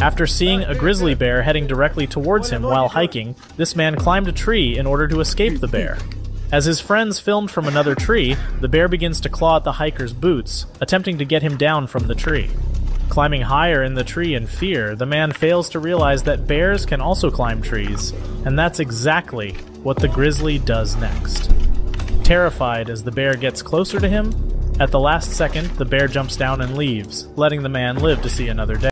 After seeing a grizzly bear heading directly towards him while hiking, this man climbed a tree in order to escape the bear. As his friends filmed from another tree, the bear begins to claw at the hiker's boots, attempting to get him down from the tree. Climbing higher in the tree in fear, the man fails to realize that bears can also climb trees, and that's exactly what the grizzly does next. Terrified as the bear gets closer to him, at the last second, the bear jumps down and leaves, letting the man live to see another day.